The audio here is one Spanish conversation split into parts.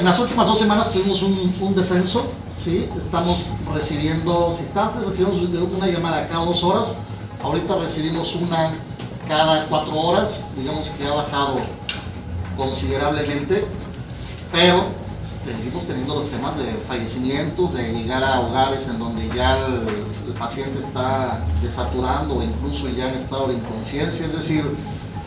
En las últimas dos semanas tuvimos un, descenso, ¿sí? Estamos recibiendo, estamos recibimos una llamada cada dos horas, ahorita recibimos una cada cuatro horas, digamos que ha bajado considerablemente, pero seguimos teniendo los temas de fallecimientos, de llegar a hogares en donde ya el, el paciente está desaturando o incluso ya en estado de inconsciencia, es decir,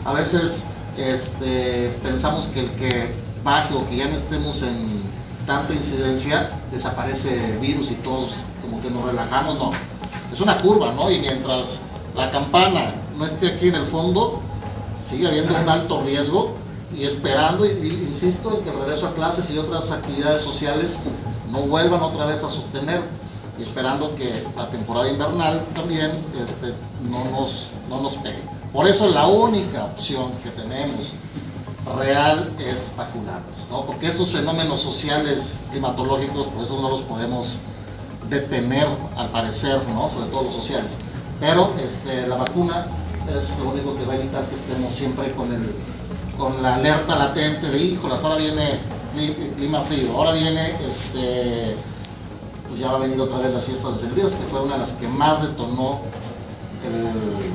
a veces este, pensamos que el que baje o que ya no estemos en tanta incidencia, desaparece el virus y todos como que nos relajamos, no. Es una curva, ¿no? Y mientras la campana no esté aquí en el fondo, sigue habiendo un alto riesgo y esperando, insisto, que el regreso a clases y otras actividades sociales no vuelvan otra vez a sostener y esperando que la temporada invernal también este, no, nos, no nos pegue. Por eso la única opción que tenemos real es vacunarnos, ¿no? porque estos fenómenos sociales climatológicos, por eso no los podemos detener al parecer, ¿no? sobre todo los sociales. Pero este, la vacuna es lo único que va a evitar que estemos siempre con, el, con la alerta latente de, híjolas, ahora viene clima frío, ahora viene, este, pues ya va a venir otra vez las fiestas de Cervillas, que fue una de las que más detonó el,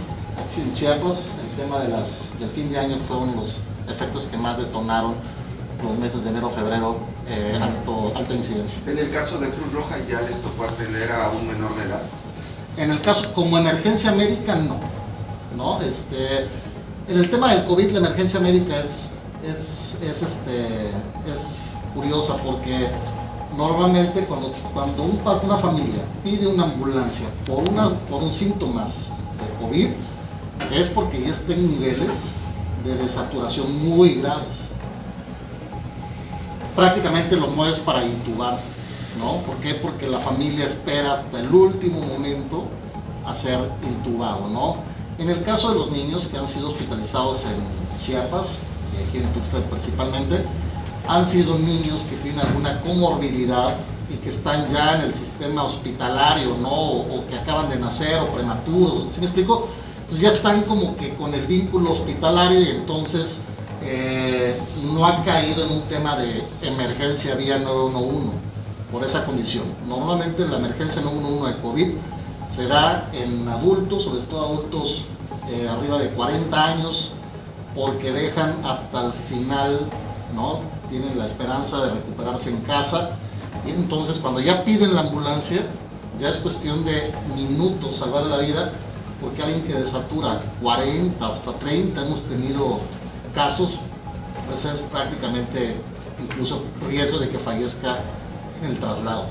en tema de las, del fin de año fue uno de los efectos que más detonaron los meses de enero, febrero, eh, alto, alta incidencia. En el caso de Cruz Roja ya les tocó atender a un menor de edad. En el caso, como emergencia médica, no. ¿no? Este, en el tema del COVID, la emergencia médica es, es, es, este, es curiosa porque normalmente cuando, cuando un, una familia pide una ambulancia por, una, por un síntomas de COVID, es porque ya está niveles de desaturación muy graves. Prácticamente lo mueves para intubar, ¿no? ¿Por qué? Porque la familia espera hasta el último momento a ser intubado, ¿no? En el caso de los niños que han sido hospitalizados en Chiapas, y aquí en Tuxtla principalmente, han sido niños que tienen alguna comorbilidad y que están ya en el sistema hospitalario, ¿no? O, o que acaban de nacer o prematuros, ¿sí me explico? Entonces ya están como que con el vínculo hospitalario y entonces eh, no ha caído en un tema de emergencia vía 911 por esa condición. Normalmente la emergencia 911 de COVID se da en adultos, sobre todo adultos eh, arriba de 40 años, porque dejan hasta el final, ¿no? Tienen la esperanza de recuperarse en casa y entonces cuando ya piden la ambulancia, ya es cuestión de minutos salvar la vida porque alguien que desatura 40 hasta 30, hemos tenido casos, pues es prácticamente incluso riesgo de que fallezca en el traslado.